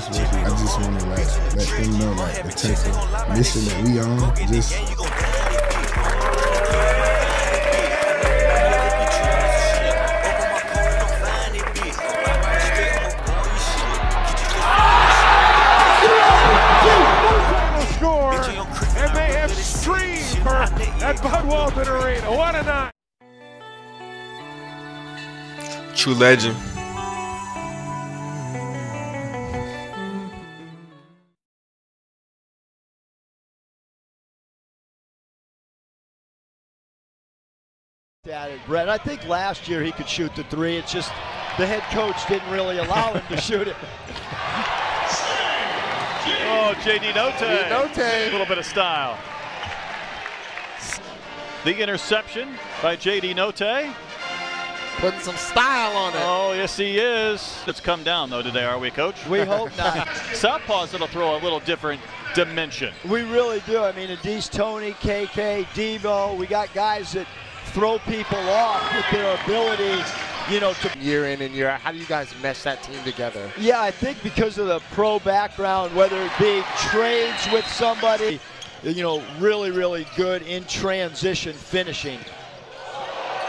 from that last I just want to like let them know like the type of mission that we on. Just score, and they have streamed at Bud Walton Arena. What a night! True legend. Brett. I think last year he could shoot the three. It's just the head coach didn't really allow him to shoot it. Oh, JD Notae. Notae. A little bit of style. The interception by JD Notae. Putting some style on it. Oh, yes, he is. It's come down, though, today, are we, Coach? We hope not. Southpaws that'll throw a little different dimension. We really do. I mean, Au'Diese Toney, KK, Devo, we got guys that throw people off with their ability, you know, to Year in and year out. How do you guys mesh that team together? Yeah, I think because of the pro background, whether it be trades with somebody, you know, really, really good in transition finishing.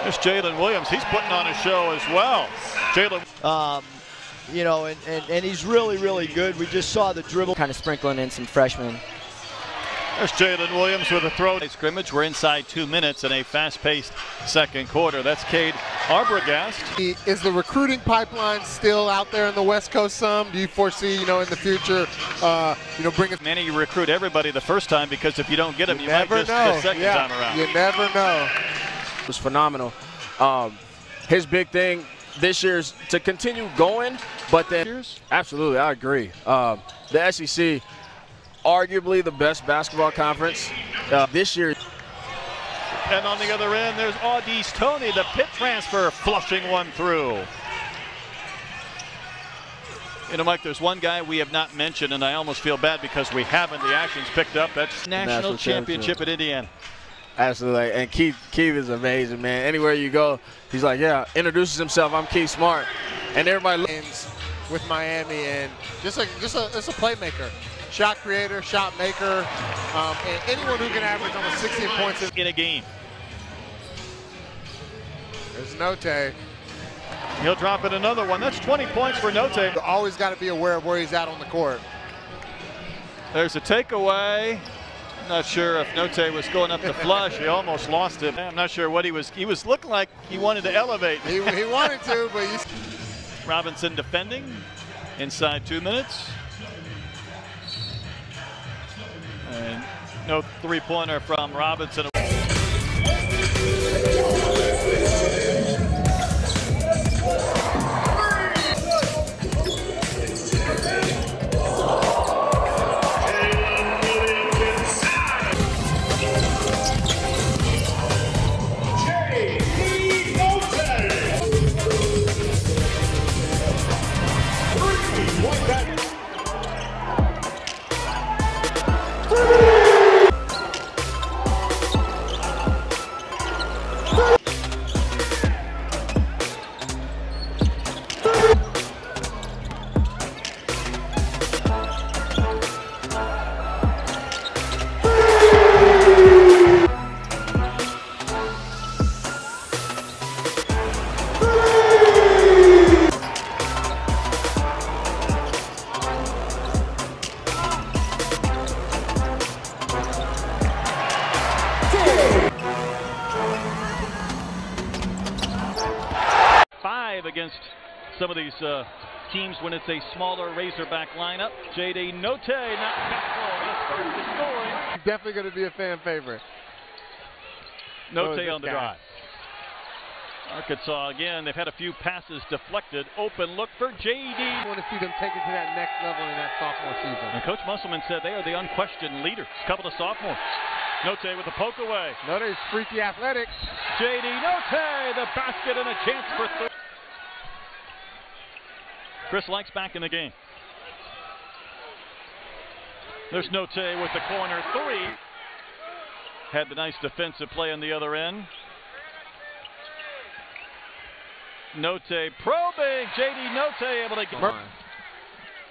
There's Jalen Williams. He's putting on a show as well. Jalen. Um, you know, and, and, and he's really, really good. We just saw the dribble. kind of sprinkling in some freshmen. There's Jalen Williams with a throw. Scrimmage. We're inside two minutes in a fast-paced second quarter. That's Cade Arbogast. Is the recruiting pipeline still out there in the West Coast some? Do you foresee, you know, in the future, uh, you know, bringing Manny, you recruit everybody the first time because if you don't get them, you, never might just know. the second yeah, time around. You never know. was phenomenal. Um, his big thing this year is to continue going, but then absolutely, I agree. Um, the SEC, arguably the best basketball conference uh, this year. And on the other end, there's Au'Diese Toney, the Pitt transfer, flushing one through. You know, Mike, there's one guy we have not mentioned, and I almost feel bad because we haven't. The action's picked up. That's national, National championship championship. at Indiana. Absolutely, and Keith Keith is amazing, man. Anywhere you go, he's like, yeah, introduces himself. I'm Keith Smart, and everybody. lo- Games with Miami and just like just a just a playmaker, shot creator, shot maker, um, and anyone who can average almost 16 points. In, In a game. there's Notae. He'll drop in another one. That's 20 points for Notae. You always got to be aware of where he's at on the court. There's a takeaway. Not sure if Notae was going up the flush. He almost lost it. I'm not sure what he was. He was looking like he wanted to elevate. He, he wanted to, but he's Robinson defending inside two minutes. And no three-pointer from Robinson. Uh, teams when it's a smaller Razorback lineup. J.D. Notae not Maxwell. Let's start the scoring. definitely going to be a fan favorite. Notae on the guy. drive. Arkansas again. They've had a few passes deflected. Open look for JD. I want to see them take it to that next level in that sophomore season. And Coach Musselman said they are the unquestioned leaders. A couple of sophomores. Notae with the poke away. Notae is freaky athletic. JD Notae, the basket and a chance for three. Chris Lykes back in the game. There's Notae with the corner three. Had the nice defensive play on the other end. Notae probing. JD Notae able to get.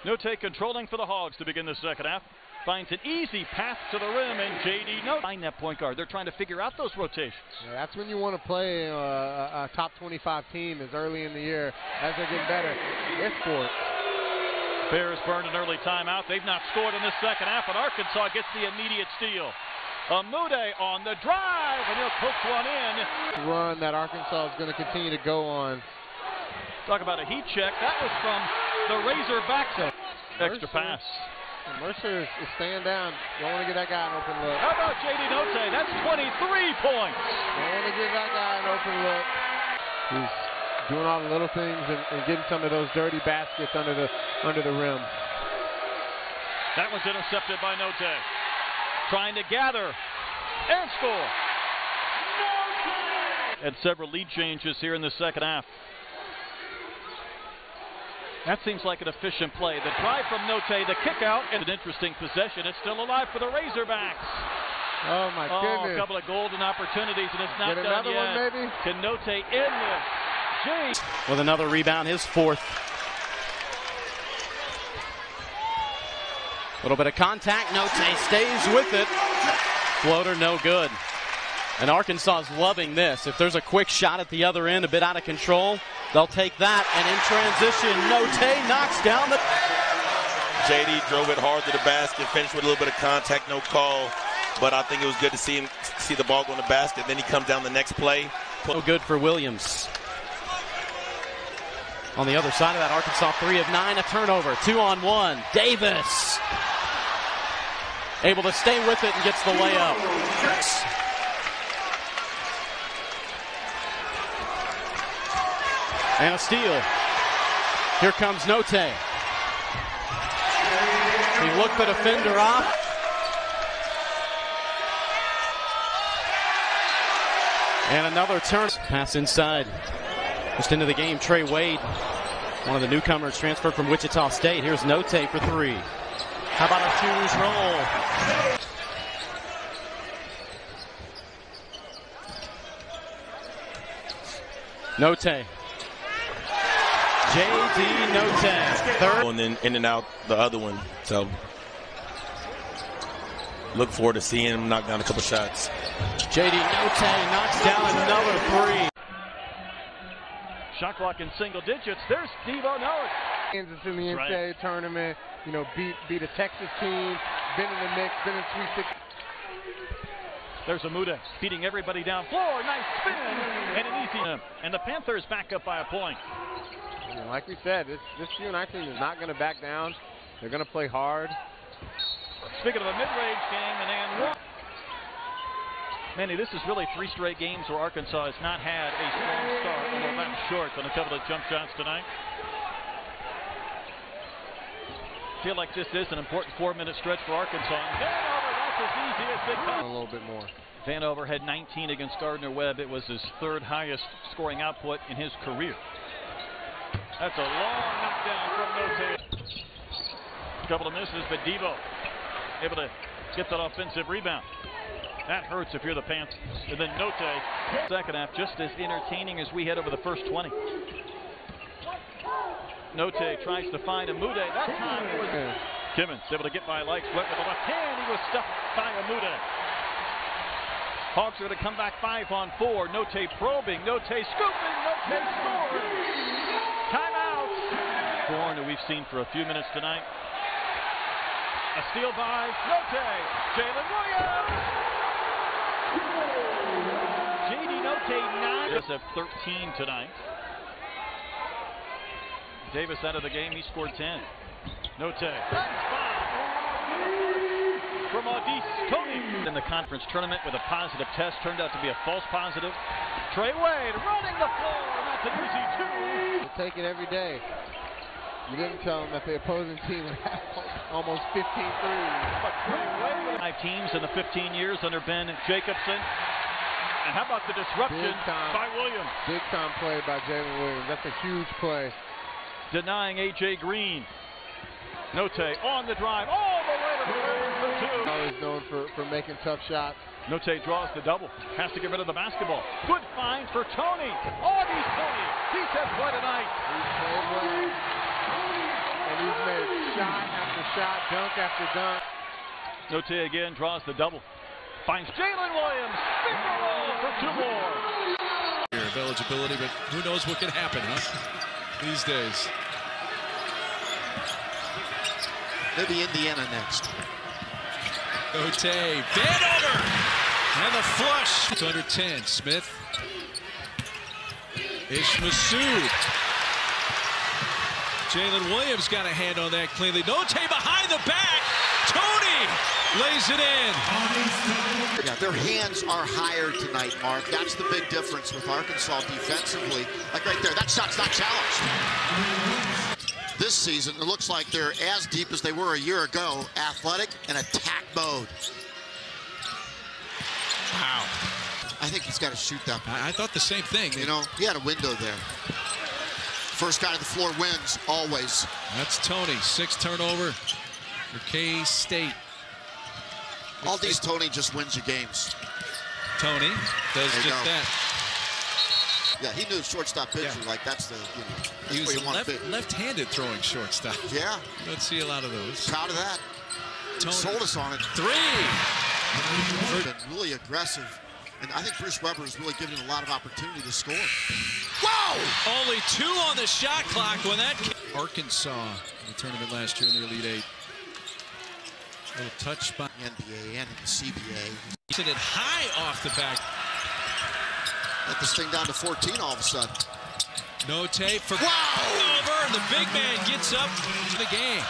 Notae controlling for the Hogs to begin the second half. Finds an easy path to the rim, and JD Notae find that point guard. They're trying to figure out those rotations. Yeah, that's when you want to play uh, a, a top 25 team as early in the year as they're getting better. It's sport. Bears burned an early timeout. They've not scored in this second half, but Arkansas gets the immediate steal. Umude on the drive, and he'll cook one in. Run that Arkansas is going to continue to go on. Talk about a heat check. That was from the Razorbacks. Extra pass. Mercer is staying down. Don't want to get that guy an open look. How about JD Notae? That's 23 points. Don't want to give that guy an open look. He's doing all the little things and, and getting some of those dirty baskets under the under the rim. That was intercepted by Notae. Trying to gather and score. And several lead changes here in the second half. That seems like an efficient play. The drive from Notae, the kick out, and an interesting possession. It's still alive for the Razorbacks. Oh my oh, goodness! a couple of golden opportunities, and it's not Get done another yet. one, maybe? Can Notae end this? James with another rebound, his fourth. A little bit of contact. Notae stays with it. Floater no good. And Arkansas is loving this. If there's a quick shot at the other end, a bit out of control, they'll take that. And in transition, Notae knocks down the. JD drove it hard to the basket, finished with a little bit of contact, no call. But I think it was good to see him see the ball go in the basket. Then he comes down the next play. No good for Williams. On the other side of that, Arkansas three of nine, a turnover, two on one. Davis able to stay with it and gets the layup. And a steal. Here comes Notae. He looked the defender off. And another turn. Pass inside. Just into the game, Trey Wade, one of the newcomers transferred from Wichita State. Here's Notae for three. How about a shoes roll? Notae. JD Notae. Third. And then in and out the other one. So look forward to seeing him knock down a couple shots. JD Notae knocks down another three. Shot clock in single digits. There's Devo Notae. Kansas in the NCAA right. tournament, you know, beat beat a Texas team, been in the mix, been in Sweet Six. There's Umude beating everybody down floor. Nice spin and an easy. And the Panthers back up by a point. And like we said, this this UNI team is not going to back down. They're going to play hard. Speaking of a mid-range game, and and one. Manny, this is really three straight games where Arkansas has not had a strong start, although that short on a couple of jump shots tonight. Feel like this is an important four-minute stretch for Arkansas. And Vanover, that's as easy as they come. A little bit more. Vanover had 19 against Gardner Webb. It was his third highest scoring output in his career. That's a long knockdown from Notae. A couple of misses, but Devo able to get that offensive rebound. That hurts if you're the Panthers. And then Notae, second half, just as entertaining as we had over the first 20. Notae tries to find Umude. That time it was Kimmons able to get by Lykes. Went with the left hand. He was stuffed by Umude. Hawks are going to come back five on four. Notae probing. Notae scooping. Notae scoring. Scoring that we've seen for a few minutes tonight. A steal by Notae. Jalen Williams. JD Notae nine of 13 tonight. Davis out of the game. He scored 10. Notae. From Au'Diese Toney in the conference tournament with a positive test turned out to be a false positive. Trey Wade running the floor. That's an easy two. They take it every day. You didn't tell them that the opposing team would have almost 15 threes. But five teams in the 15 years under Ben Jacobson. And how about the disruption Big time. by Williams? Big time play by Jalen Williams. That's a huge play. Denying A.J. Green. Notae on the drive all the way to the rim for two. Always known for, for making tough shots. Notae draws the double. Has to get rid of the basketball. Good find for Toney. Au'Diese Toney. He's had quite a night. He's. And he's made shot after shot, dunk after dunk. Notae again draws the double. Finds Jalen Williams. Big roll for two more. Of eligibility, but who knows what can happen, huh? These days. Maybe Indiana next. Ote, Vanover, and the flush. It's under 10. Smith. Ish Massoud. Jalen Williams got a hand on that cleanly. Notae behind the back. Toney lays it in. Yeah, their hands are higher tonight, Mark. That's the big difference with Arkansas defensively. Like right there, that shot's not challenged. This season, it looks like they're as deep as they were a year ago. Athletic and attack mode. Wow. I think he's got to shoot that. I, I thought the same thing. You know, he had a window there. First guy to the floor wins, always. That's Toney. Six turnover for K-State. Au'Diese Toney just wins you games. Toney does just go. that. Yeah, he knew shortstop pitcher. Like that's the you know that's He where was you want left, left-handed throwing shortstop. Yeah, You don't see a lot of those. proud of that. Toney. Sold us on it. Three. Been really aggressive, and I think Bruce Weber has really given him a lot of opportunity to score. Whoa! Only two on the shot clock when that came. Arkansas in the tournament last year in the Elite Eight. A Little touch by The NBA and the CBA. hit it high off the back. Let this thing down to 14 all of a sudden. No tape for Wow! over, and the big man gets up to the game.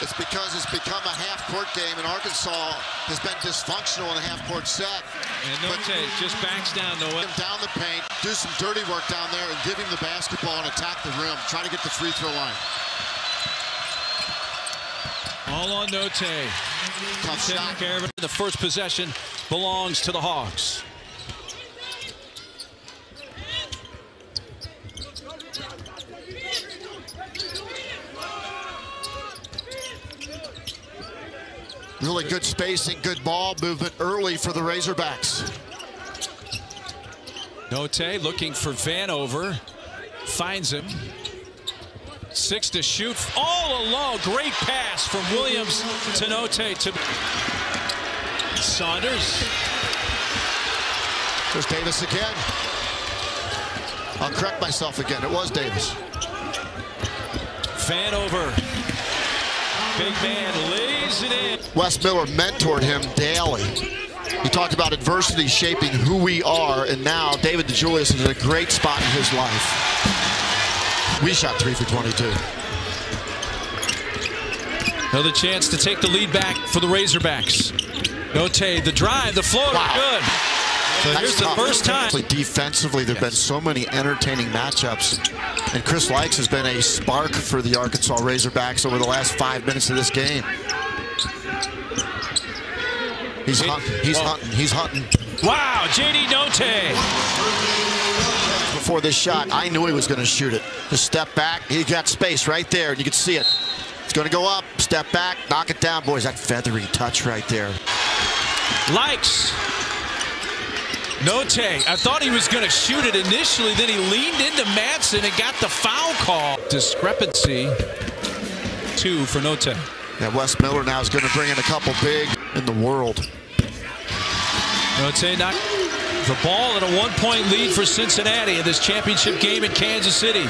It's because it's become a half-court game, and Arkansas has been dysfunctional in a half-court set. And Notae just backs down. Get him down the paint, do some dirty work down there, and give him the basketball and attack the rim. Try to get the free throw line. All on Notae. Tough shot. care of it. The first possession belongs to the Hawks. Really good spacing, good ball movement early for the Razorbacks. Notae looking for Vanover. Finds him. Six to shoot. All alone. Great pass from Williams to Notae to Saunders. There's Davis again. I'll correct myself again. It was Davis. Vanover. Big man lays it in. Wes Miller mentored him daily. He talked about adversity shaping who we are, and now David DeJulius is in a great spot in his life. We shot three for 22. Another chance to take the lead back for the Razorbacks. Notae, the drive, the floater, Wow. good. So That's here's the first time. Defensively, there have been so many entertaining matchups. And Chris Lykes has been a spark for the Arkansas Razorbacks over the last five minutes of this game. He's hunting. He's Whoa. hunting. He's hunting. Wow, JD Notae. Before this shot, I knew he was going to shoot it. Just step back. He got space right there, and you can see it. It's going to go up. Step back. Knock it down, boys. That feathery touch right there. Lykes. Notae, I thought he was going to shoot it initially, then he leaned into Matson and got the foul call. Discrepancy. Two for Notae. Yeah, Wes Miller now is going to bring in a couple big in the world. Notae not the ball and a one-point lead for Cincinnati in this championship game in Kansas City.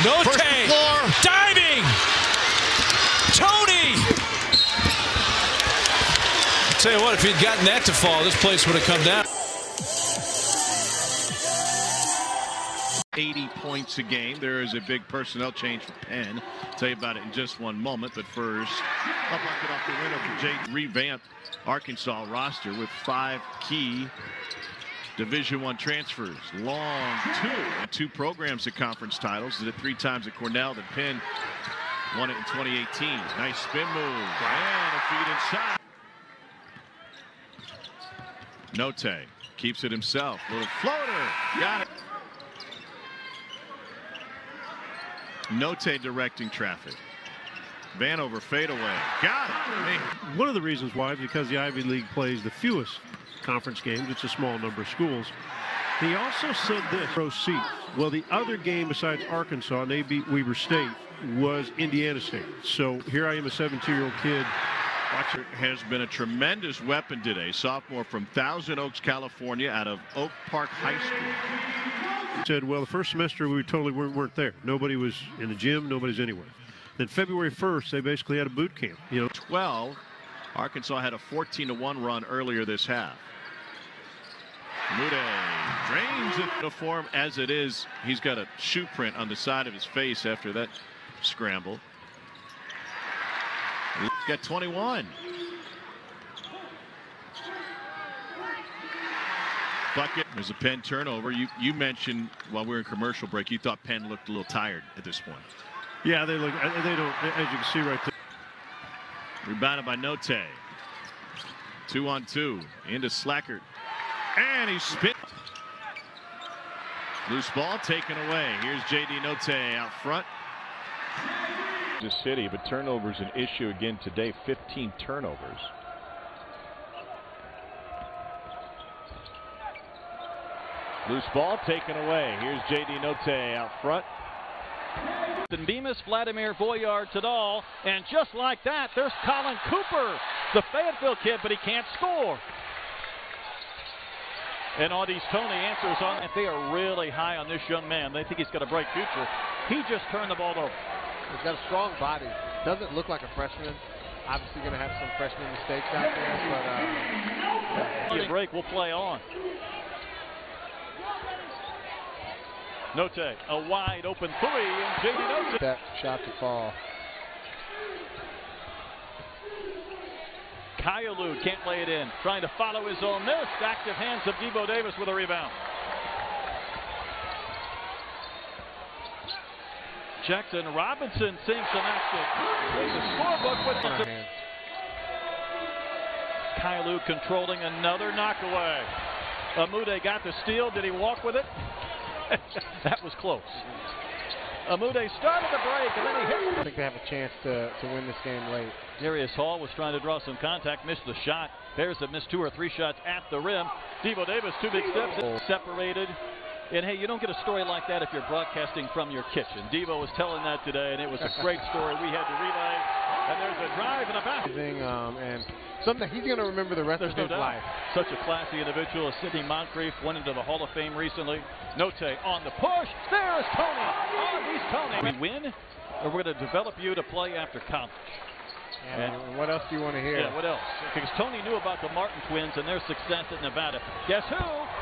Notae diving. Toney. Tell you what, if he'd gotten that to fall, this place would have come down. 80 points a game. There is a big personnel change for Penn. tell you about it in just one moment. But first, I'll it off the window for Jake. Revamped Arkansas roster with five key Division One transfers. Long two. And two programs at conference titles. Did it three times at Cornell. Then Penn won it in 2018. Nice spin move. And a feed inside. Notae keeps it himself. Little floater. Got it. Notae directing traffic. Vanover fadeaway. Got it. One of the reasons why because the Ivy League plays the fewest conference games. It's a small number of schools. He also said this, seat. Well, the other game besides Arkansas, and they beat Weber State, was Indiana State. So here I am, a 17-year-old kid. Watcher has been a tremendous weapon today. Sophomore from Thousand Oaks, California, out of Oak Park High School. Said, well, the first semester we totally weren't, weren't there. Nobody was in the gym. Nobody's anywhere. Then February 1st, they basically had a boot camp. You know, 12. Arkansas had a 14 to 1 run earlier this half. Mude drains it uniform as it is. He's got a shoe print on the side of his face after that scramble. He's got 21. Bucket. There's a Penn turnover. You you mentioned while we were in commercial break, you thought Penn looked a little tired at this point. Yeah, they look. Uh, they don't. As you can see right there. Rebounded by Notae. Two on two into Slackert. And he spit. Loose ball taken away. Here's J.D. Note out front. The city, but turnovers an issue again today. 15 turnovers. Loose ball taken away. Here's J.D. Notae out front. And Bemis, Vladimir Voyard, Tadal, and just like that, there's Colin Cooper, the Fayetteville kid, but he can't score. And Au'Diese Toney answers on if they are really high on this young man. They think he's got a bright future. He just turned the ball over. He's got a strong body. Doesn't look like a freshman. Obviously going to have some freshman mistakes out there, but uh, break we'll play on. Notae, a wide open three, and JD Notae. That shot to fall. Kaiolu can't lay it in. Trying to follow his own miss. Active hands of Devo Davis with a rebound. Jaxson Robinson seeing some action. The scorebook with the hands. Kaiolu controlling another knockaway. Umude got the steal. Did he walk with it? that was close. Umude started the break, and then he hit. I think they have a chance to, to win this game late. Darius Hall was trying to draw some contact, missed the shot. Bears have missed two or three shots at the rim. Devo Davis, two big steps, separated. And hey, you don't get a story like that if you're broadcasting from your kitchen. Devo was telling that today, and it was a great story we had to relay. And there's a drive and a basket. Um, and something he's going to remember the rest there's of no his doubt. life. Such a classy individual as Sidney Moncrief went into the Hall of Fame recently. Notae on the push. There's Toney. Oh, he's Toney. We win, or we're going to develop you to play after college. And, and what else do you want to hear? Yeah, what else? Because Toney knew about the Martin twins and their success at Nevada. Guess who?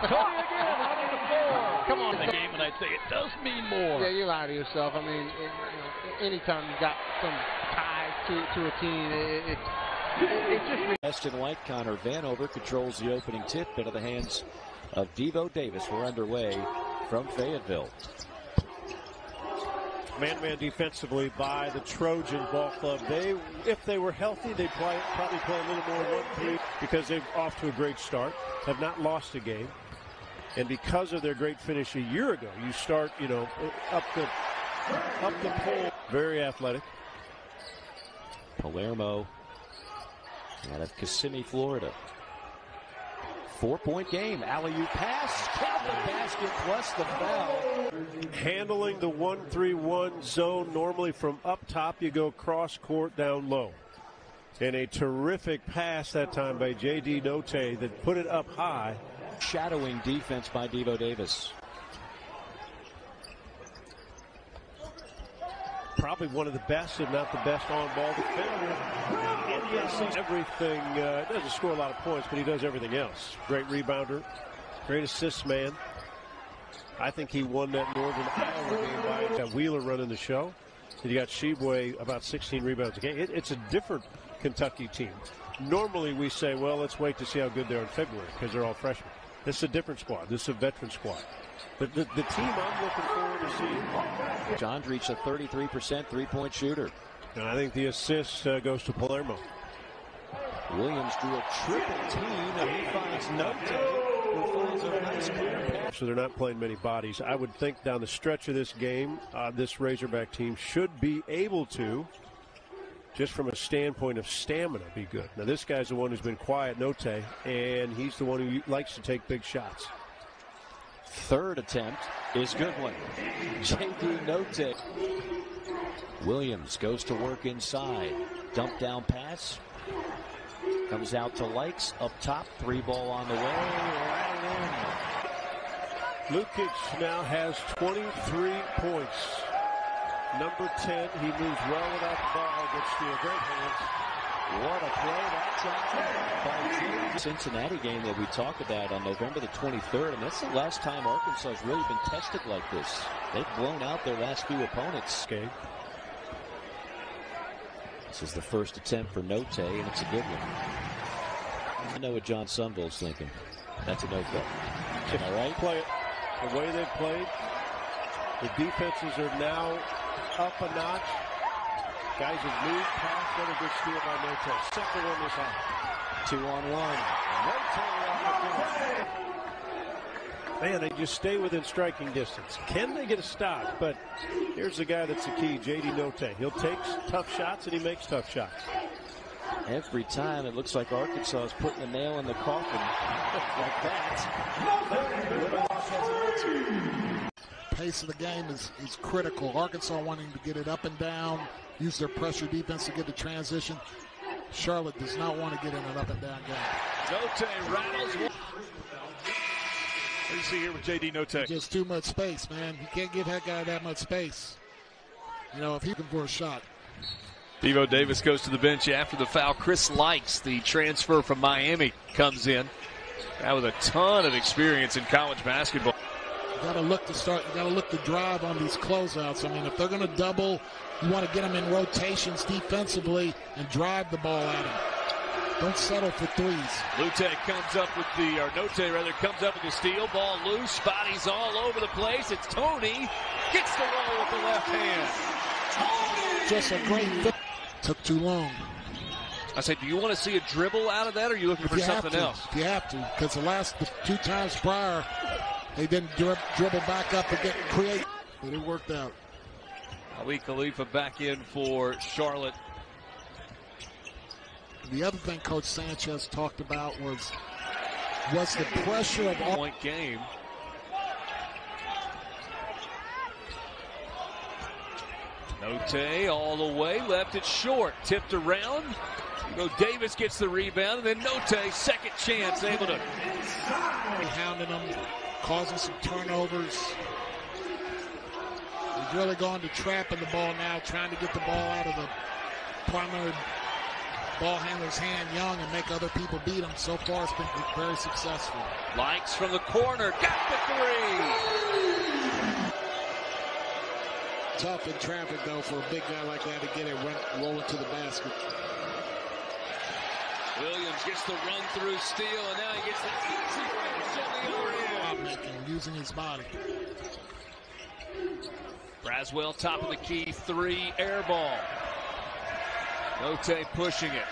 Toney again, running the floor. Come on, the game, and I'd say it does mean more. Yeah, you lie to yourself. I mean, it, you know, anytime you got some ties to, to a team, it, it, it, it just means. Weston White, Connor Vanover controls the opening tip into the hands of Devo Davis. We're underway from Fayetteville man-man defensively by the Trojan Ball Club. They, if they were healthy, they'd play, probably play a little more one-three because they're off to a great start, have not lost a game, and because of their great finish a year ago, you start, you know, up the up the pole. Very athletic. Palermo out of Kissimmee, Florida. Four-point game. Alley-oop pass. Count the basket plus the foul. Handling the 1-3-1 zone. Normally from up top, you go cross court down low. And a terrific pass that time by J.D. Notae that put it up high. Shadowing defense by Devo Davis. Probably one of the best, if not the best, on-ball defender. And everything. Uh, doesn't score a lot of points, but he does everything else. Great rebounder, great assist man. I think he won that Northern Iowa game by got Wheeler running the show. And you got Tshiebwe about 16 rebounds a game. It, it's a different Kentucky team. Normally we say, well, let's wait to see how good they are in February because they're all freshmen. This is a different squad. This is a veteran squad. But the, the team I'm looking forward to seeing. John reached a 33% three-point shooter. And I think the assist uh, goes to Palermo. Williams drew a triple team, and he finds Notae, who finds a nice clear pass. So they're not playing many bodies. I would think down the stretch of this game, uh, this Razorback team should be able to, just from a standpoint of stamina, be good. Now this guy's the one who's been quiet, Notae, and he's the one who likes to take big shots. third attempt is good one. J.D. Notae. Williams goes to work inside. Dump down pass. Comes out to Lykes up top. Three ball on the way. Right Lukic now has 23 points. Number 10, he moves well without the ball, gets to a great hands. What a play that's on by Cincinnati game that we talked about on November the 23rd, and that's the last time Arkansas has really been tested like this. They've blown out their last few opponents. Okay. This is the first attempt for Notae, and it's a good one. I know what John Sunville's thinking. That's a no good. Am I right? Play it. The way they've played, the defenses are now up a notch. Guys have moved past What another good steal by Notae. Second one this half. Two on one. Man, they just stay within striking distance. Can they get a stop? But here's the guy that's the key, J.D. Notae. He'll take tough shots and he makes tough shots. Every time it looks like Arkansas is putting the nail in the coffin like that. Pace of the game is, is critical. Arkansas wanting to get it up and down, use their pressure defense to get the transition. Charlotte does not want to get in an up and down game. Notae rattles. What see here with J.D. Notae? Just too much space, man. You can't give that guy that much space. You know, if he's looking for a shot. Devo Davis goes to the bench after the foul. Chris Lykes, the transfer from Miami, comes in. Now with a ton of experience in college basketball. You got to look to start. You got to look to drive on these closeouts. I mean, if they're going to double, you want to get them in rotations defensively and drive the ball at them. Don't settle for threes. Lute comes up with the, or Notae rather, comes up with the steal. Ball loose. Bodies all over the place. It's Toney. Gets the roll with the left hand. Just a great fit. Took too long. I say, do you want to see a dribble out of that, or are you looking If for you something to, else? if You have to, because the last the two times prior, they didn't dri- dribble back up and get create, but it worked out. Ali Khalifa back in for Charlotte. The other thing Coach Sanchez talked about was was the pressure of all Point game. Notae all the way, left it short, tipped around. You Davis gets the rebound, and then Notae, second chance, able to. hounding them, causing some turnovers. He's really gone to trapping the ball now, trying to get the ball out of the primary ball handler's hand young and make other people beat him. So far, it's been very successful. Lykes from the corner, got the three. Tough in traffic, though, for a big guy like that to get it run, rolling to the basket. Williams gets the run through steal, and now he gets the easy finish on the other end. Using his body. Braswell, top of the key, three, air ball. Notae pushing it.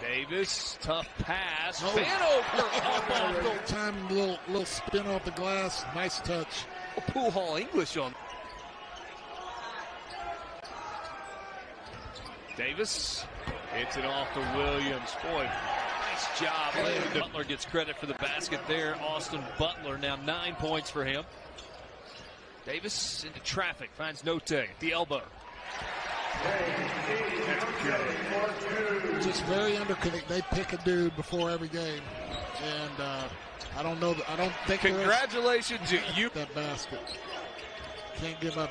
Davis, tough pass. Oh. Vanover up on the time, little little spin off the glass. Nice touch. pool hall English on. Davis hits it off to Williams. Boy, nice job. Landon Butler gets credit for the basket there. Austin Butler now nine points for him. Davis into traffic, finds Notae at the elbow. Just very under. They pick a dude before every game, and uh, I don't know. I don't think Congratulations to you. that basket. Can't give up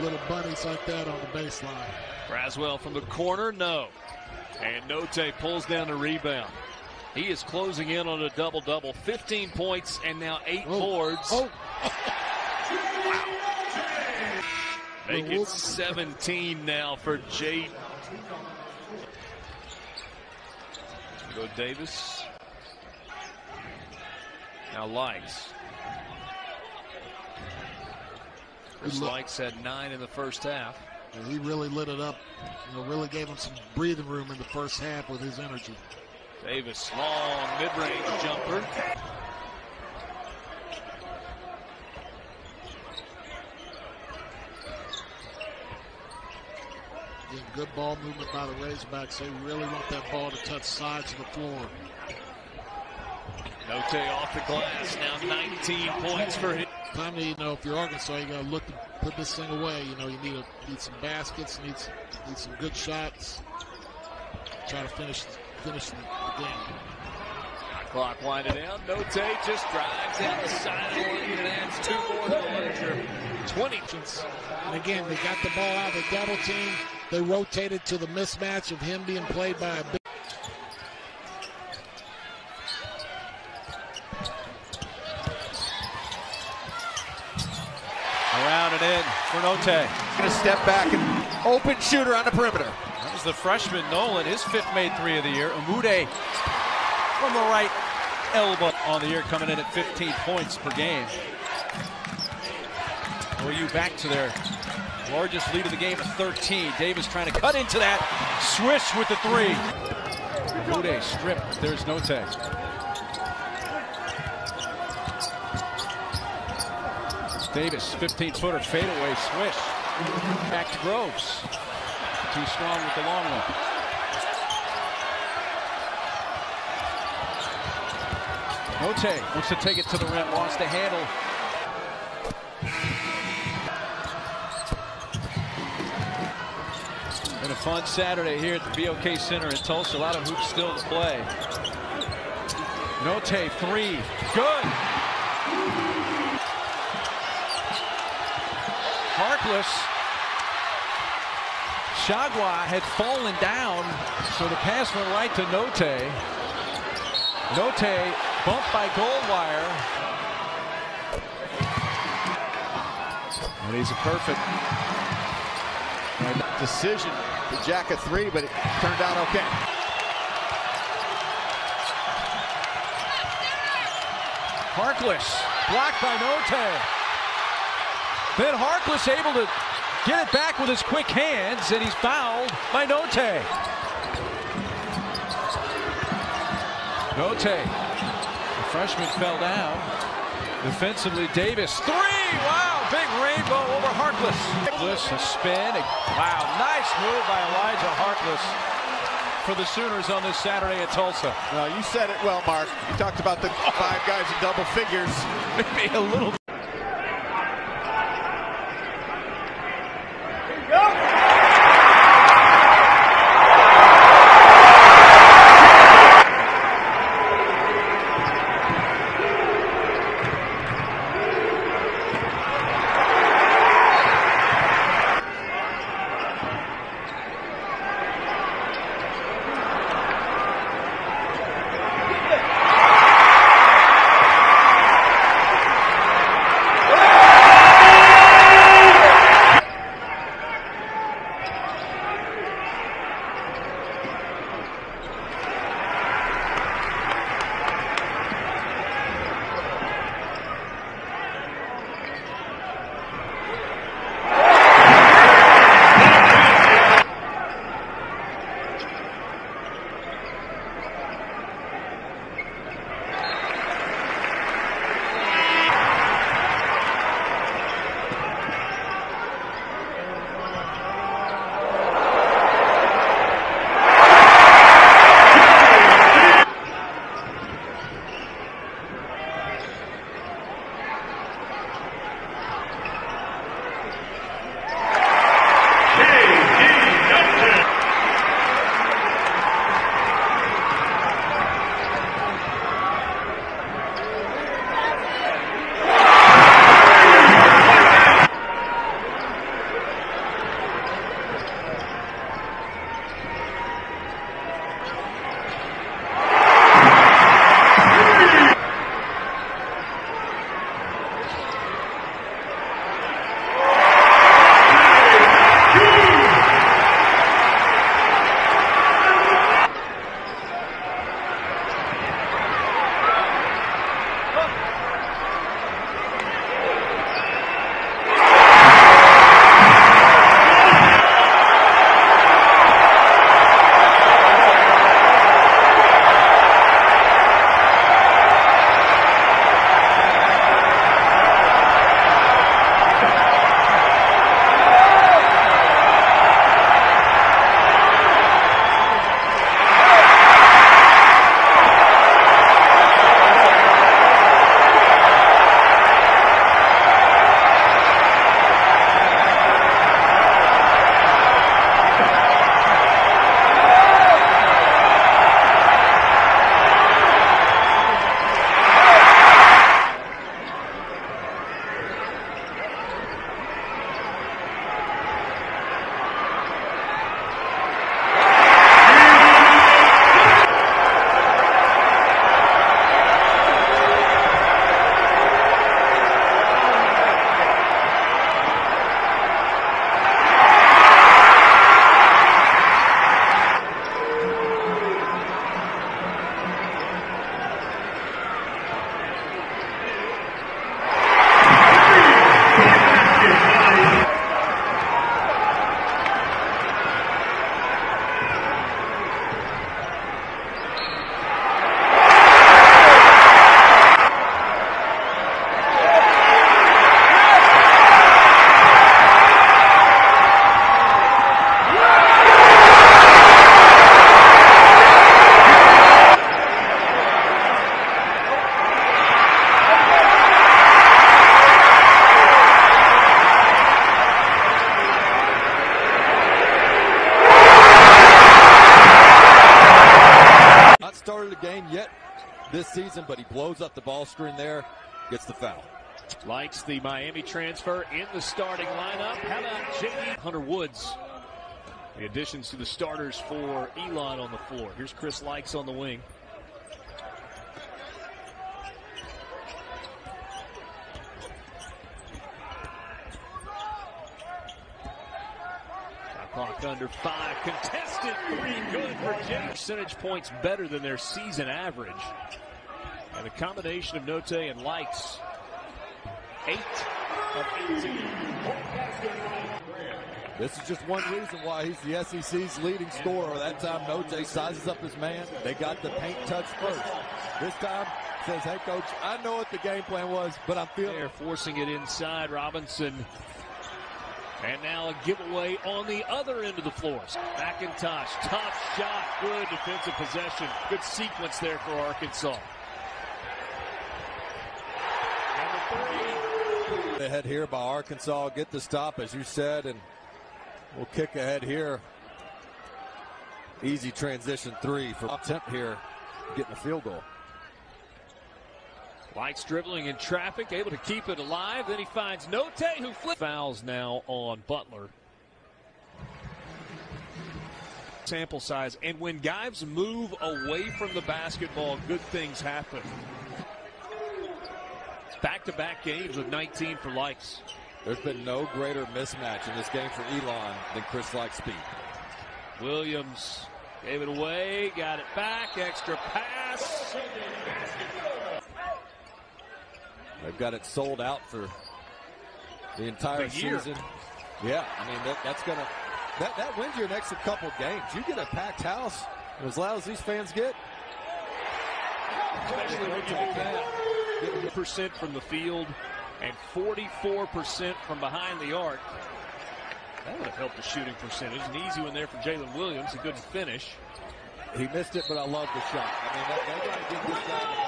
little bunnies like that on the baseline. Braswell from the corner, no. And Notae pulls down the rebound. He is closing in on a double double. 15 points and now eight boards. Oh. Make it 17 now for Jade. Go Davis. Now Lykes. Chris Lykes had nine in the first half. And he really lit it up. You know, really gave him some breathing room in the first half with his energy. Davis, long mid-range jumper. Again, good ball movement by the Razorbacks. They really want that ball to touch sides of the floor. Notae off the glass. Now 19 points for him. Time to, you know, if you're Arkansas, you got to look to put this thing away. You know, you need a, need some baskets, need some, need some good shots. Try to finish finish the, game. Clock winding down. Notae just drives down the sideline and adds two more to the ledger. 20. And again, they got the ball out of the double team. They rotated to the mismatch of him being played by a big. Around and in for Notae. He's going to step back and open shooter on the perimeter. That was the freshman Noland, his fifth made three of the year. Umude from the right elbow on the year, coming in at 15 points per game. OU back to their largest lead of the game at 13. Davis trying to cut into that. Swish with the three. Bude stripped. There's Notae. Davis, 15 footer, fadeaway swish. Back to Groves. Too strong with the long one. Notae wants to take it to the rim, wants to handle. A fun Saturday here at the BOK Center in Tulsa. A lot of hoops still to play. Notae three, good. Harkless. Chagua had fallen down, so the pass went right to Notae. Notae bumped by Goldwire. And he's a perfect decision to jack a three, but it turned out okay. Harkless blocked by Notae. Then Harkless able to get it back with his quick hands, and he's fouled by Notae. Notae, the freshman fell down. Defensively, Davis, three! Wow, big rainbow over Harkless. Harkless, a spin. Wow, nice move by Elijah Harkless for the Sooners on this Saturday at Tulsa. Well, you said it well, Mark. You talked about the five guys in double figures. Maybe a little blows up the ball screen there, gets the foul. Lykes the Miami transfer in the starting lineup. How about J.D. Hunter Woods? The additions to the starters for Elon on the floor. Here's Chris Lykes on the wing. Clock under five. Contested three. Good for Jay. Percentage points better than their season average. Combination of Notae and Lykes. Eight of 18. This is just one reason why he's the SEC's leading scorer. That time, Notae sizes up his man. They got the paint touch first. This time, says, hey, coach, I know what the game plan was, but I'm feeling They're forcing it inside. Robinson. And now a giveaway on the other end of the floor. McIntosh, tough shot, good defensive possession. Good sequence there for Arkansas. Ahead here by Arkansas. Get the stop, as you said, and we'll kick ahead here. Easy transition three for attempt here, getting a field goal. Lykes dribbling in traffic, able to keep it alive. Then he finds Notae, who flips. Fouls now on Butler. Sample size, and when guys move away from the basketball, good things happen. Back-to-back games with 19 for Lykes. There's been no greater mismatch in this game for Elon than Chris Lykes' speed. Williams gave it away, got it back, extra pass. They've got it sold out for the entire The season. Yeah, I mean that, that's gonna that that wins your next couple games. You get a packed house, as loud as these fans get, Especially when you do that. Getting percent from the field and 44% from behind the arc. That would have helped the shooting percentage. An easy one there for Jalen Williams. A good finish. he missed it, but I love the shot. I mean, that, they got to get this guy.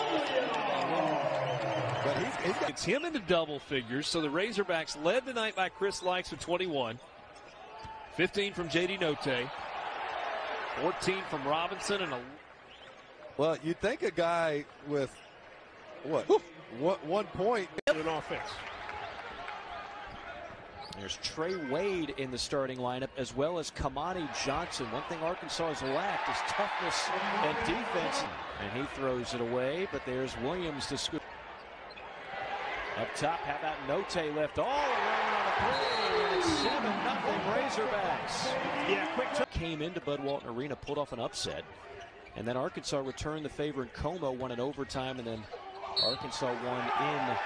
But he's, he's got It's him into double figures. So the Razorbacks led tonight by Chris Lykes with 21. 15 from JD Notae. 14 from Robinson and a Well, you'd think a guy with what one, one point in offense. There's Trey Wade in the starting lineup as well as Kamani Johnson. One thing Arkansas has lacked is toughness and defense. And he throws it away, but there's Williams to scoop. Up top, how about Notae left all around on a three, and it's 7 nothing Razorbacks. Yeah, quick t- Came into Bud Walton Arena, pulled off an upset. And then Arkansas returned the favor in Como, won in overtime, and then Arkansas won in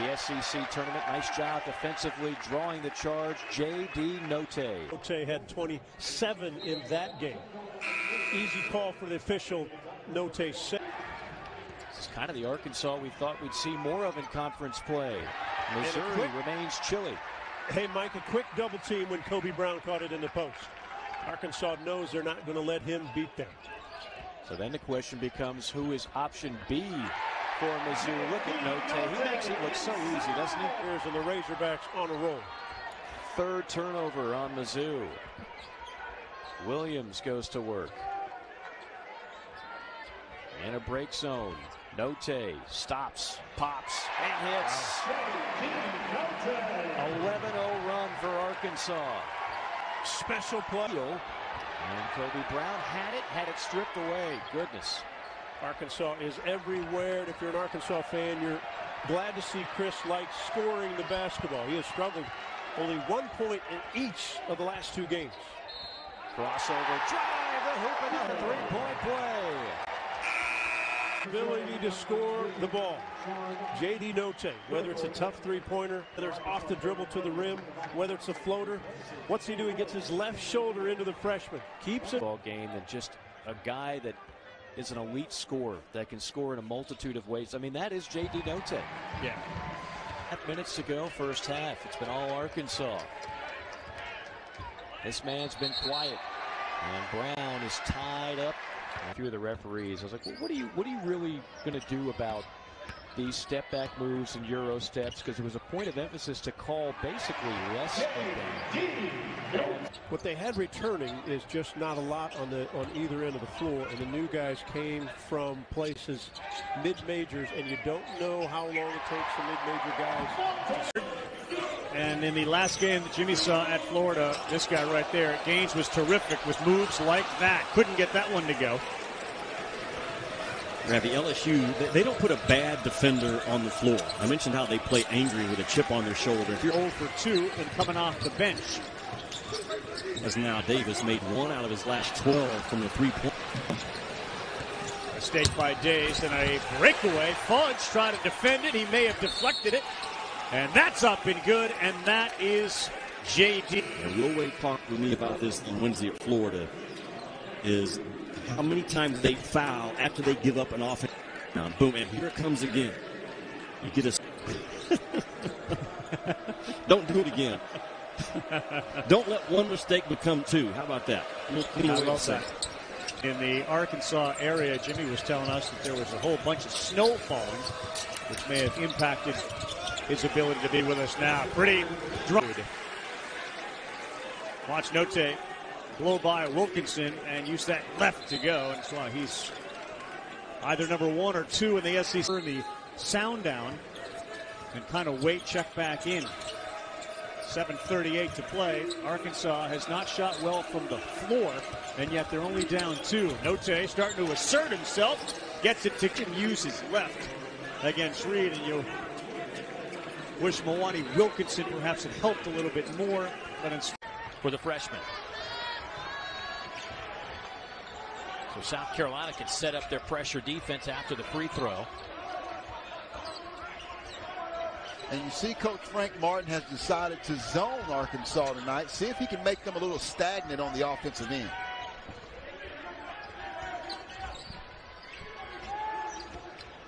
the SEC tournament. Nice job defensively, drawing the charge. J.D. Notae. Notae had 27 in that game. Easy call for the official. Notae set. This is kind of the Arkansas we thought we'd see more of in conference play. Missouri quick- remains chilly. Hey, Mike, a quick double team when Kobe Brown caught it in the post. Arkansas knows they're not going to let him beat them. So then the question becomes who is option B for Mizzou? Look at Notae. He makes it look so easy, doesn't he? Here's and the Razorbacks on a roll. Third turnover on Mizzou. Williams goes to work. In a break zone. Notae stops, pops, and hits. 11-0 run for Arkansas. Special play. And Kobe Brown had it, had it stripped away. Goodness. Arkansas is everywhere. And if you're an Arkansas fan, you're glad to see Chris Lykes scoring the basketball. He has struggled only one point in each of the last two games. Crossover drive, the hoop, another three-point play. Ability to score the ball. JD Notae, whether it's a tough three-pointer, whether it's off the dribble to the rim, whether it's a floater, what's he do? He gets his left shoulder into the freshman. Keeps it. Ball game and just a guy that is an elite scorer that can score in a multitude of ways. I mean, that is J.D. Notae. Yeah. Minutes to go, first half. It's been all Arkansas. This man's been quiet. And Brown is tied up. A few of the referees. I was like, well, what are you what are you really gonna do about these step back moves and Euro steps because it was a point of emphasis to call basically less of them. What they had returning is just not a lot on the on either end of the floor, and the new guys came from places mid majors, and you don't know how long it takes the mid major guys. And in the last game that Jimmy saw at Florida, this guy right there, Gaines was terrific with moves like that. Couldn't get that one to go. Ravi, LSU, they don't put a bad defender on the floor. I mentioned how they play angry with a chip on their shoulder. If you're 0 for 2 and coming off the bench. As now Davis made one out of his last 12 from the three point. Mistake by Days and a breakaway. Fudge tried to defend it. He may have deflected it. And that's up and good, and that is JD. And Will Wade talked with me about this on Wednesday at Florida. Is how many times they foul after they give up an offense. Boom, and here it comes again. You get a. Don't do it again. Don't let one mistake become two. How about that? That. In the Arkansas area, Jimmy was telling us that there was a whole bunch of snow falling, which may have impacted his ability to be with us now. Pretty drunk. Watch Notae blow by Wilkinson and use that left to go. And so he's either number one or two in the SEC. In the sound down and kind of wait, check back in. 7.38 to play. Arkansas has not shot well from the floor, and yet they're only down two. Notae starting to assert himself, gets it to use his left against Reed, and you wish Mwani Wilkinson perhaps had helped a little bit more. But it's for the freshman. So South Carolina can set up their pressure defense after the free throw. And you see Coach Frank Martin has decided to zone Arkansas tonight. See if he can make them a little stagnant on the offensive end.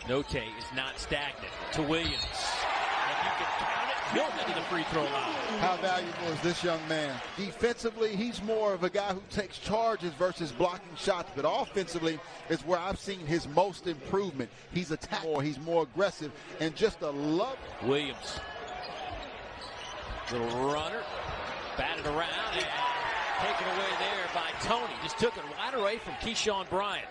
Notae is not stagnant to Williams. And you can count it. He'll into the free throw line. How valuable is this young man? Defensively, he's more of a guy who takes charges versus blocking shots, but offensively is where I've seen his most improvement. He's attack more, he's more aggressive, and just a love. Williams. Little runner. Batted around and taken away there by Toney. Just took it right away from Keyshawn Bryant.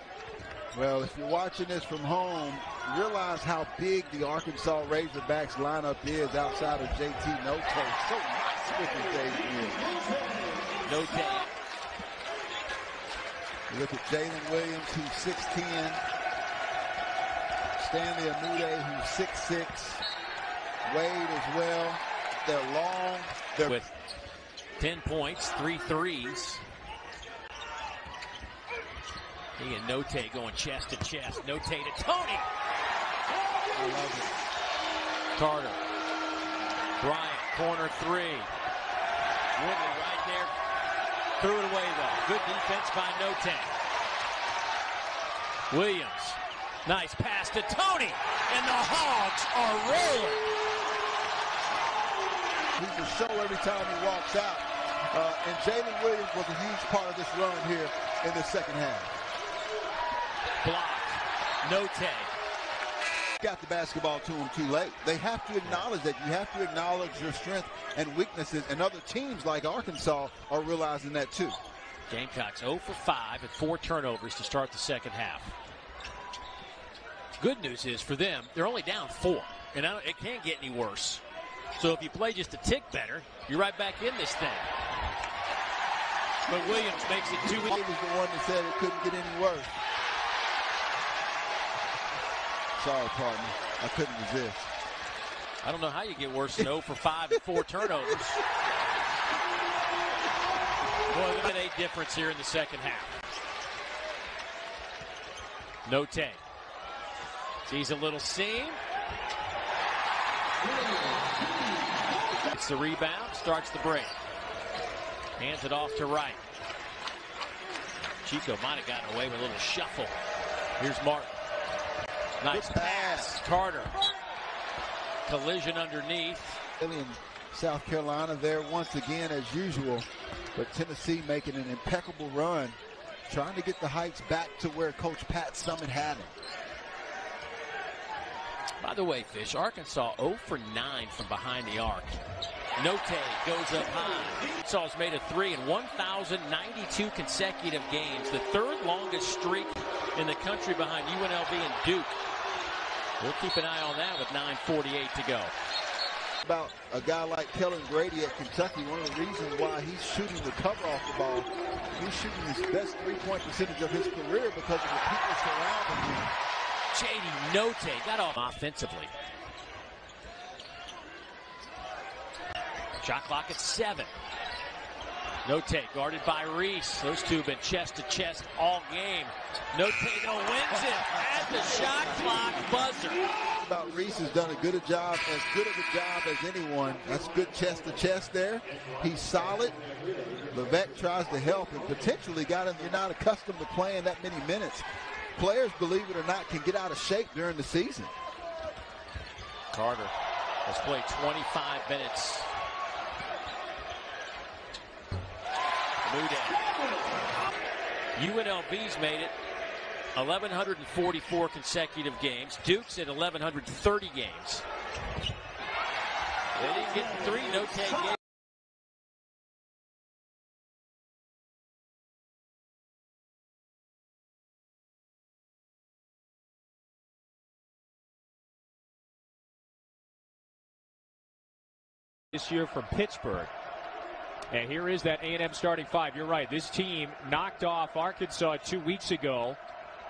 Well, if you're watching this from home, realize how big the Arkansas Razorbacks lineup is outside of JT Notae. So nice with his debut. Notae. You look at Jalen Williams, who's 6'10". Stanley Umude, who's 6'6". Wade as well. They're long. They're with 10 points, three threes. He and Notae going chest to chest. Notae to Toney. I love it. Carter. Bryant, corner three. Woodley right there. Threw it away though. Good defense by Notae. Williams. Nice pass to Toney. And the Hogs are rolling. He's a show every time he walks out. Uh, and Jalen Williams was a huge part of this run here in the second half. Block. no Notae. Got the basketball to him too late. They have to acknowledge that. You have to acknowledge your strength and weaknesses. And other teams like Arkansas are realizing that too. Gamecocks 0 for 5 and four turnovers to start the second half. Good news is for them, they're only down four. And it can't get any worse. So if you play just a tick better, you're right back in this thing. But Williams makes it two. He was the one that said it couldn't get any worse. Sorry, partner. I couldn't resist. I don't know how you get worse than 0 for 5 and 4 turnovers. Boy, look at a difference here in the second half. No Notae. Sees a little seam. It's the rebound, starts the break. Hands it off to right. Chico might have gotten away with a little shuffle. Here's Martin. Nice pass. Carter. Collision underneath. South Carolina there once again as usual. But Tennessee making an impeccable run. Trying to get the Heights back to where Coach Pat Summitt had them. By the way, Fish, Arkansas 0 for 9 from behind the arc. Note goes up high. Arkansas has made a three in 1,092 consecutive games, the third longest streak in the country behind UNLV and Duke. We'll keep an eye on that with 9.48 to go. About a guy like Kellan Grady at Kentucky, one of the reasons why he's shooting the cover off the ball, he's shooting his best three-point percentage of his career because of the people surrounding him. JD Notae got off offensively. Shot clock at seven. Notae guarded by Reese. Those two have been chest to chest all game. Notae no wins it at the shot clock buzzer. About Reese has done a good a job, as good of a job as anyone. That's good chest to chest there. He's solid. Leveque tries to help and potentially got him. You're not accustomed to playing that many minutes. Players, believe it or not, can get out of shape during the season. Carter has played 25 minutes UNLV's made it 1,144 consecutive games. Duke's at 1,130 games. They didn't get three no-take games. This year from Pittsburgh. And here is that A&M starting five. You're right. This team knocked off Arkansas two weeks ago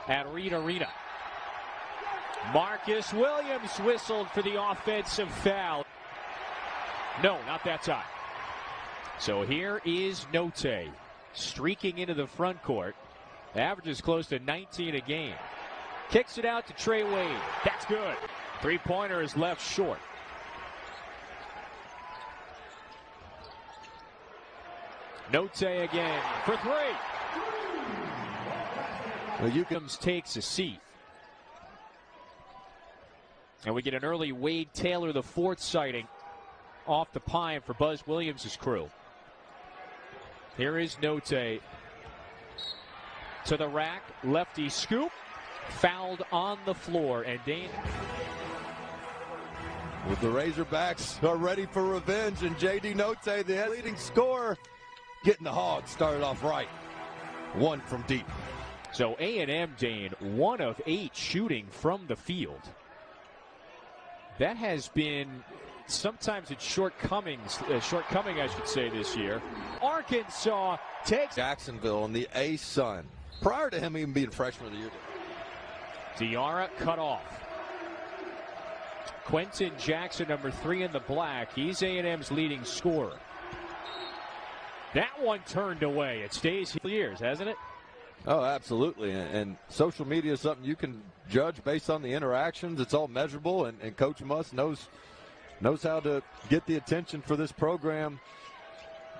at Reed Arena. Marcus Williams whistled for the offensive foul. No, not that time. So here is Notae streaking into the front court. Averages close to 19 a game. Kicks it out to Trey Wade. That's good. Three pointer is left short. Notae again for three. Well, Yukums takes a seat. And we get an early Wade Taylor the fourth sighting off the pine for Buzz Williams' crew. Here is Notae to the rack, lefty scoop, fouled on the floor, and Dane. With the Razorbacks are ready for revenge, and J.D. Notae, the leading scorer, getting the Hogs started off right. One from deep. So A&M, Dane, one of eight shooting from the field. That has been sometimes it's shortcomings, uh, shortcoming, I should say, this year. Arkansas takes Jacksonville and the A Sun. Prior to him even being freshman of the year. Diarra cut off. Quenton Jackson, number three in the black. He's A&M's leading scorer. That one turned away. It stays for years, hasn't it? Oh, absolutely. And, and, social media is something you can judge based on the interactions. It's all measurable, and, and Coach Muss knows knows how to get the attention for this program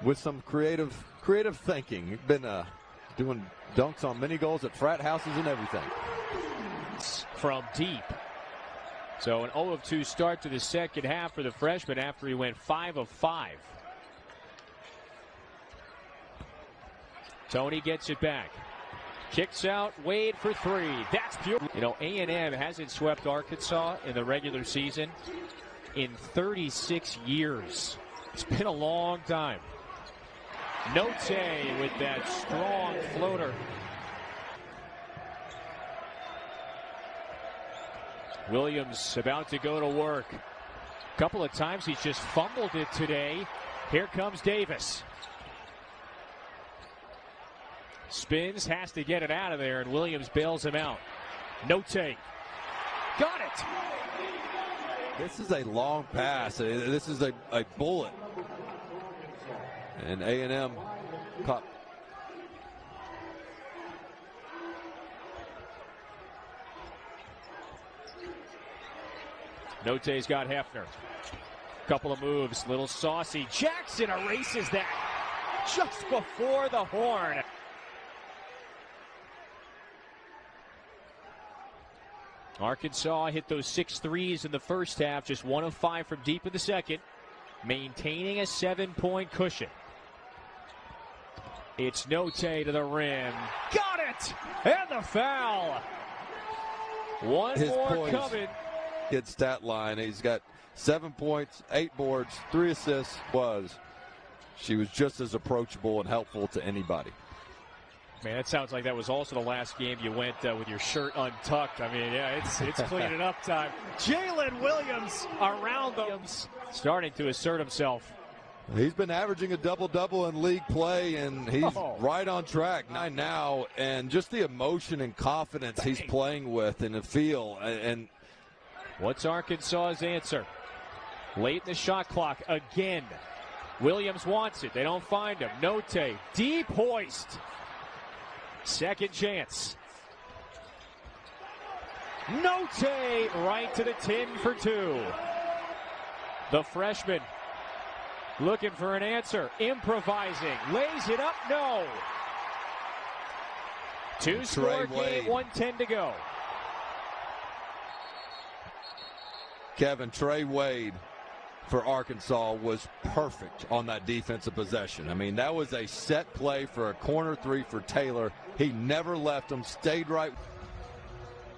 with some creative creative thinking. You've been uh, doing dunks on mini goals at frat houses and everything. From deep. So an 0 of 2 start to the second half for the freshman after he went 5 of 5. Toney gets it back. Kicks out Wade for three. That's pure. You know, A&M hasn't swept Arkansas in the regular season in 36 years. It's been a long time. Notae with that strong floater. Williams about to go to work. A couple of times he's just fumbled it today. Here comes Davis. Spins, has to get it out of there, and Williams bails him out. Notae. Got it. This is a long pass. Uh, this is a, a bullet. And A&M caught. Notae's got Hefner. Couple of moves, little saucy. Jackson erases that just before the horn. Arkansas hit those six threes in the first half, just one of five from deep in the second, maintaining a seven point cushion. It's Notae to the rim. Got it! And the foul. One His more coming. kid stat line. He's got seven points, eight boards, three assists. Was she was just as approachable and helpful to anybody. Man, it sounds like that was also the last game you went uh, with your shirt untucked. I mean, yeah, it's it's cleaning up time. Jalen Williams around them, starting to assert himself. He's been averaging a double double in league play, and he's Oh. right on track nine now. And just the emotion and confidence he's playing with in the field, and, and What's Arkansas's answer? Late in the shot clock again. Williams wants it. They don't find him. Notae, deep hoist. Second chance. Notae right to the tin for two. The freshman looking for an answer. Improvising. Lays it up. No. Two score game, 110 to go. Kevin Trey Wade for Arkansas was perfect on that defensive possession. I mean, that was a set play for a corner three for Taylor. He never left him, stayed right.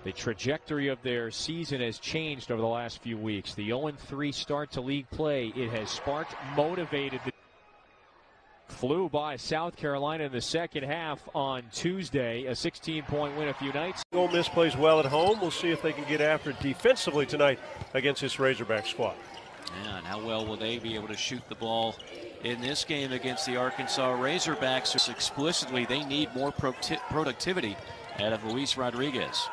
The trajectory of their season has changed over the last few weeks. The 0-3 start to league play, it has sparked, motivated. The Flew by South Carolina in the second half on Tuesday, a 16-point win a few nights. Ole Miss plays well at home. We'll see if they can get after it defensively tonight against this Razorback squad. And how well will they be able to shoot the ball in this game against the Arkansas Razorbacks? Explicitly, they need more proti- productivity out of Luis Rodriguez.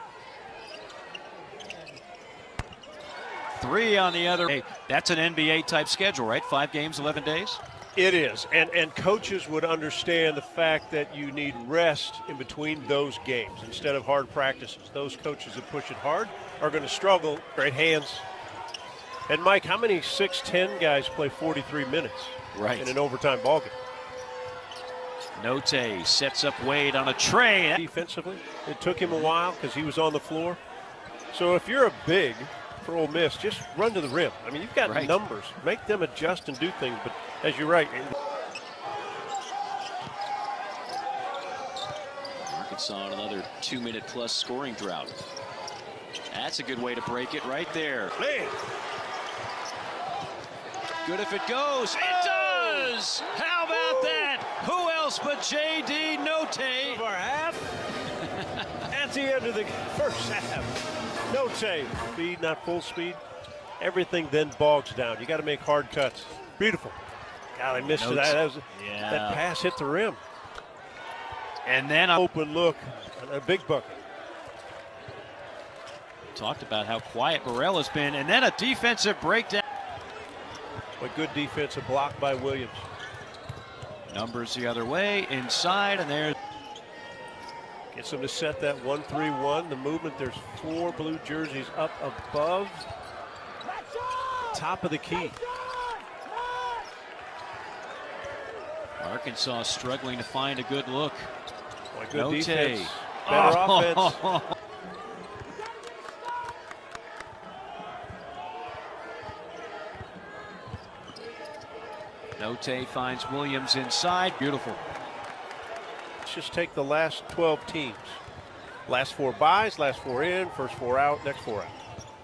Three on the other. Hey, that's an NBA type schedule, right? Five games, 11 days? It is, and and coaches would understand the fact that you need rest in between those games instead of hard practices. Those coaches that push it hard are going to struggle. Great hands. And Mike, how many 6'10 guys play 43 minutes Right. in an overtime ballgame? Notae sets up Wade on a tray. Defensively, it took him a while because he was on the floor. So if you're a big for Ole Miss, just run to the rim. I mean, you've got Right. numbers. Make them adjust and do things. But as you're right, Arkansas on another two minute plus scoring drought. That's a good way to break it right there. Man. Good if it goes. It does! How about that? Who else but J.D. Notae? Of our half? at the end of the first half, no change. Speed, not full speed. Everything then bogs down. You got to make hard cuts. Beautiful. God, I missed Notes. that. That, was, Yeah. that pass hit the rim. And then a open look, a big bucket. Talked about how quiet Burrell has been, and then a defensive breakdown. Good defensive block by Williams. Numbers the other way, inside, and there. Gets them to set that 1-3-1. The movement, there's four blue jerseys up above. Top of the key. Arkansas struggling to find a good look. Boy, good Notae. defense. Better Oh. offense. Notae finds Williams inside. Beautiful. Let's just take the last 12 teams. Last four buys, last four in, first four out, next four out.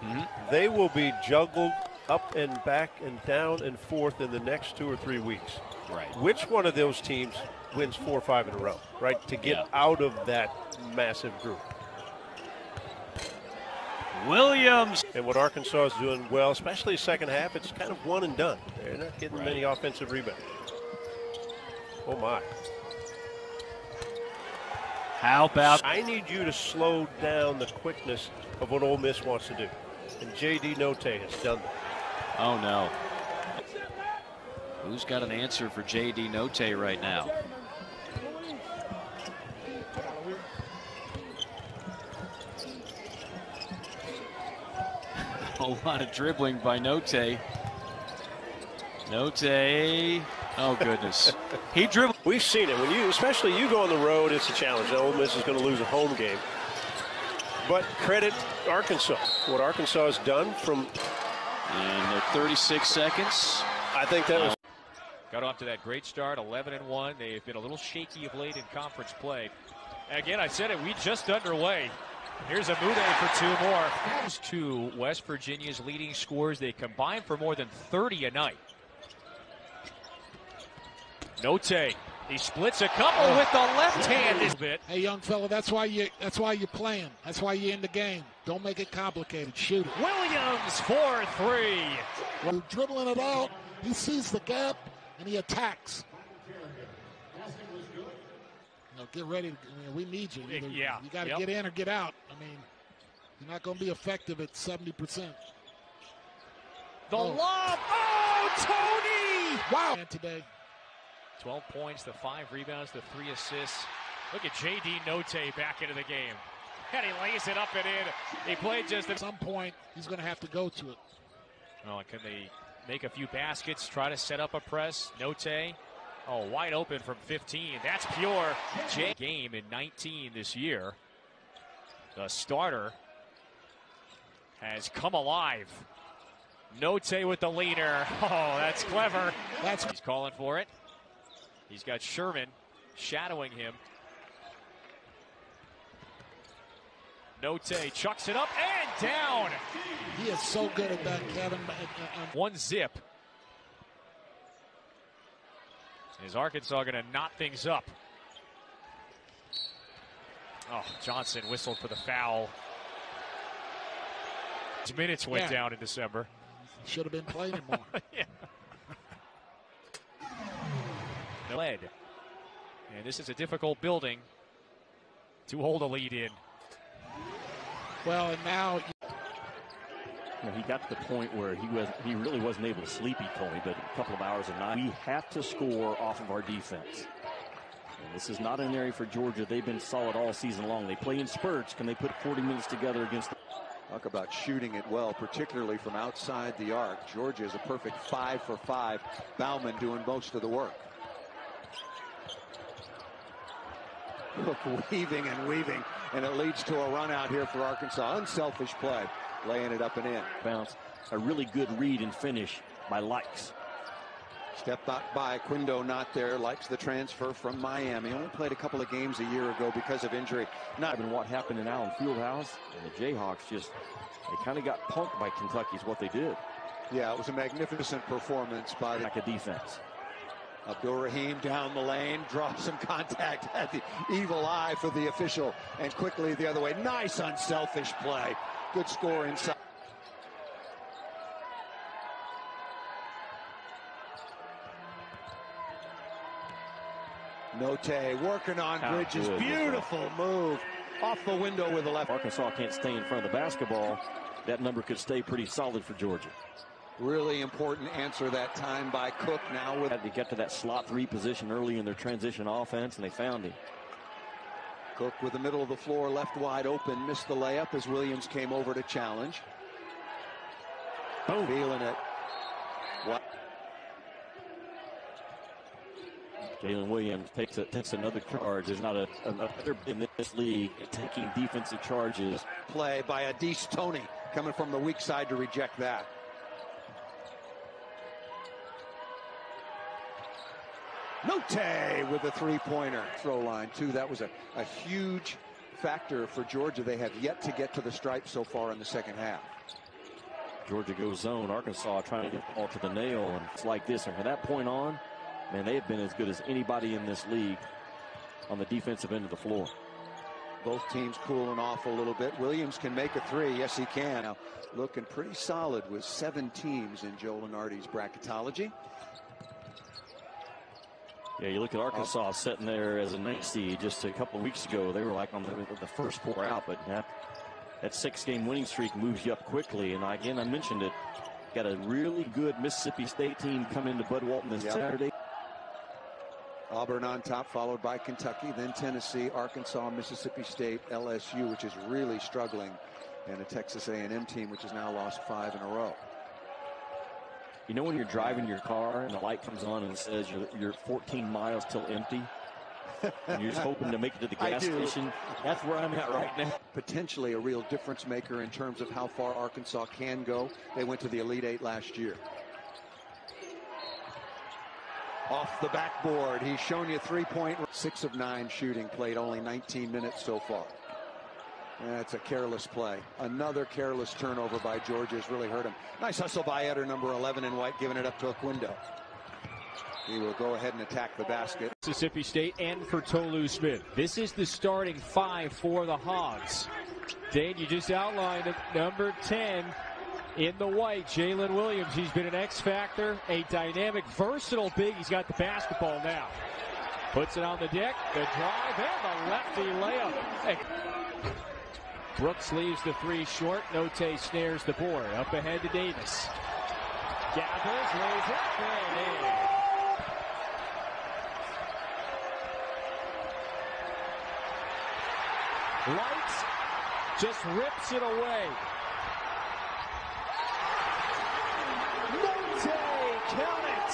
Mm-hmm. They will be juggled up and back and down and forth in the next two or three weeks. Right. Which one of those teams wins four or five in a row, right? To get out of that massive group. Williams. And what Arkansas is doing well, especially second half, it's kind of one and done. They're not getting many offensive rebounds. Oh my. How about I need you to slow down the quickness of what Ole Miss wants to do. And JD Notae has done that. Oh no. Who's got an answer for JD Notae right now? A lot of dribbling by Notae. Notae. Oh goodness. he dribbled. We've seen it. When you, especially you go on the road, it's a challenge. Now, Ole Miss is going to lose a home game. But credit Arkansas. What Arkansas has done from. And they're 36 seconds. I think that was. Got off to that great start, 11 and 1. They've been a little shaky of late in conference play. Again, I said it, we just underway. Here's Umude for two more. Those two West Virginia's leading scores. They combine for more than 30 a night. Notae. He splits a couple with the left hand. Bit. Hey, young fella, that's why you that's why you're playing. That's why you're in the game. Don't make it complicated. Shoot it. Williams for three. When dribbling it out, he sees the gap and he attacks. You know, get ready. I mean, we need you. Either yeah. You got to Yep. get in or get out. I mean, you're not going to be effective at 70%. The Oh. lob. Oh, Toney! Wow. Today. 12 points, the five rebounds, the three assists. Look at J.D. Notae back into the game. And he lays it up and in. He played just At some point, he's going to have to go to it. Oh, can they make a few baskets, try to set up a press? Notae. Oh, wide open from 15. That's pure. J game in 19 this year. The starter has come alive. Notae with the leader. Oh, that's clever. That's He's calling for it. He's got Sherman shadowing him. Notae chucks it up and down. He is so good at that, Kevin. Uh, uh, uh, One zip. Is Arkansas going to knot things up? Oh, Johnson whistled for the foul. His minutes went Yeah. down in December. Should have been playing more. Yeah. Led. And this is a difficult building to hold a lead in. Well, and now You know, he got to the point where he was he really wasn't able to sleep. He told me, but a couple of hours a night. We have to score off of our defense. And this is not an area for Georgia. They've been solid all season long. They play in spurts. Can they put 40 minutes together against? The- Talk about shooting it well, particularly from outside the arc. Georgia is a perfect five for five. Baumann doing most of the work. Look, weaving and weaving, and it leads to a run out here for Arkansas. Unselfish play, laying it up and in. bounce. A really good read and finish by Lykes. Step back by Quindo, not there. Lykes the transfer from Miami. Only played a couple of games a year ago because of injury. Not even what happened in Allen Fieldhouse and the Jayhawks just they kind of got punked by Kentucky. Is what they did. Yeah, it was a magnificent performance by the Like a defense. Abdur-Rahim down the lane, draws some contact at the evil eye for the official, and quickly the other way. Nice unselfish play. Good score inside. Notae working on How Bridges. good? Beautiful move off the window with the left. Arkansas can't stay in front of the basketball. That number could stay pretty solid for Georgia. Really important answer that time by Cook now with Had to get to that slot three position early in their transition offense, and they found him. Cook with the middle of the floor left wide open. Missed the layup as Williams came over to challenge. Boom. Feeling it. What? Jalen Williams takes a, takes another charge. There's not a, another in this league taking defensive charges. Play by Au'Diese Toney coming from the weak side to reject that. Notae with a three-pointer throw line too. That was a, a huge factor for Georgia. They have yet to get to the stripe so far in the second half. Georgia goes zone. Arkansas trying to get the ball to the nail, and it's like this. And from that point on, man, they have been as good as anybody in this league on the defensive end of the floor. Both teams cooling off a little bit. Williams can make a three. Yes, he can. Now, looking pretty solid with seven teams in Joe Lunardi's bracketology. Yeah, you look at Arkansas sitting there as a ninth seed just a couple weeks ago. They were like on the, the first four out, but that, that six-game winning streak moves you up quickly. And again, I mentioned it. Got a really good Mississippi State team coming to Bud Walton this Yep. Saturday. Auburn on top, followed by Kentucky, then Tennessee, Arkansas, Mississippi State, LSU, which is really struggling, and a Texas A&M team which has now lost five in a row. You know when you're driving your car and the light comes on and it says you're, you're 14 miles till empty? and you're just hoping to make it to the gas station? That's where I'm at right now. Potentially a real difference maker in terms of how far Arkansas can go. They went to the Elite Eight last year. Off the backboard, he's shown you three point, six of nine shooting, played only 19 minutes so far. That's a careless play. Another careless turnover by Georgia has really hurt him. Nice hustle by Etter, number 11 in white, giving it up to Oquendo. He will go ahead and attack the basket. Mississippi State and for Tolu Smith. This is the starting five for the Hogs. Dane, you just outlined it. Number 10 in the white, Jalen Williams. He's been an X factor, a dynamic, versatile big. He's got the basketball now. Puts it on the deck, the drive, and the lefty layup. Brooks leaves the three short. Notae snares the board. Up ahead to Davis. Gathers, lays it, and in. Lykes just rips it away. Notae, count it.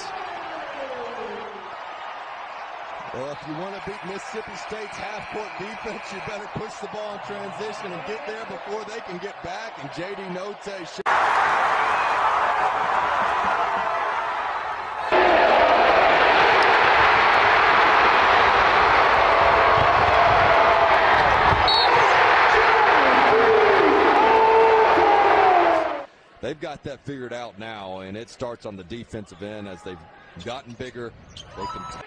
Well, if you want to beat Mississippi State's half-court defense, you better push the ball in transition and get there before they can get back. And J.D. Notae. They've got that figured out now, and it starts on the defensive end as they've gotten bigger. They can.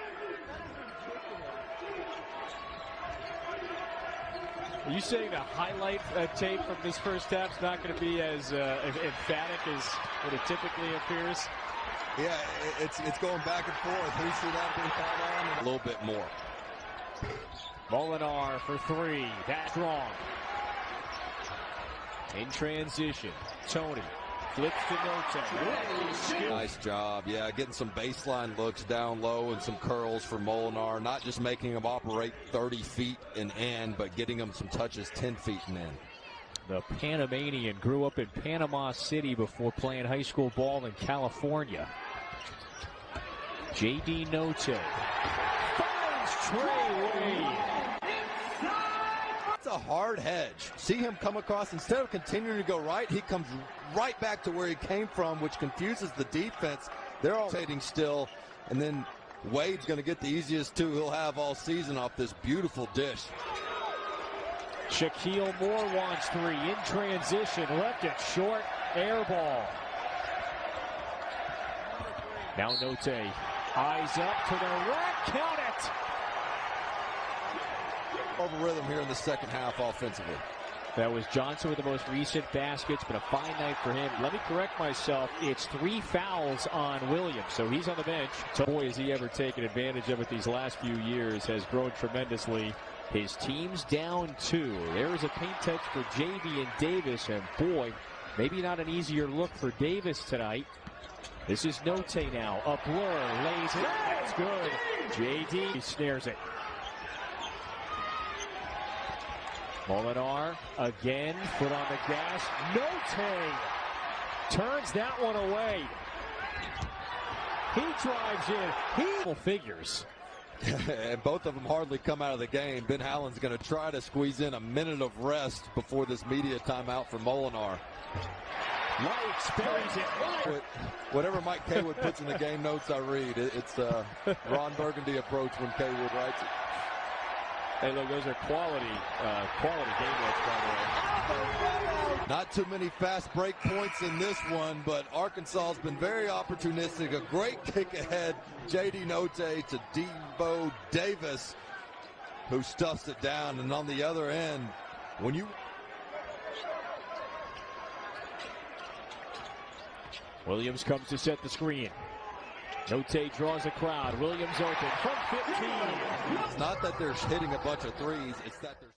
Are you saying the highlight uh, tape from this first half is not going to be as uh, emphatic as what it typically appears? Yeah, it's it's going back and forth. Who should that be caught on? A little bit more. Molinar for three. That's wrong. In transition, Toney flips to Notae. Nice job. Yeah, getting some baseline looks down low and some curls for Molinar. Not just making him operate 30 feet and in, but getting him some touches 10 feet and in. The Panamanian grew up in Panama City before playing high school ball in California. J.D. Notae finds Trey Wade. It's a hard hedge. See him come across. Instead of continuing to go right, he comes right back to where he came from, which confuses the defense. They're all rotating still. And then Wade's going to get the easiest two he'll have all season off this beautiful dish. Shakeel Moore wants three in transition. Left it short. Air ball. Now Notae. Eyes up to the rack. Count it. Over rhythm here in the second half offensively. That was Johnson with the most recent baskets, but a fine night for him. Let me correct myself. It's three fouls on Williams, so he's on the bench. So boy, has he ever taken advantage of it these last few years. Has grown tremendously. His team's down two. There is a paint touch for JV and Davis, and boy, maybe not an easier look for Davis tonight. This is Notae now. A blur, lays it. That's good. JD snares it. Molinar again, foot on the gas. Notae turns that one away. He drives in. He figures. and both of them hardly come out of the game. Ben Howland's going to try to squeeze in a minute of rest before this media timeout for Molinar. Lykes buries it. Whatever Mike Kaywood puts in the game notes I read, it's a Ron Burgundy approach when Kaywood writes it. Hey, look, those are quality, uh, quality game notes, by the way. Not too many fast break points in this one, but Arkansas has been very opportunistic. A great kick ahead. J.D. Notae to Devo Davis, who stuffs it down. And on the other end, when you Williams comes to set the screen. Notae draws a crowd. Williams open from 15. It's not that they're hitting a bunch of threes, it's that they're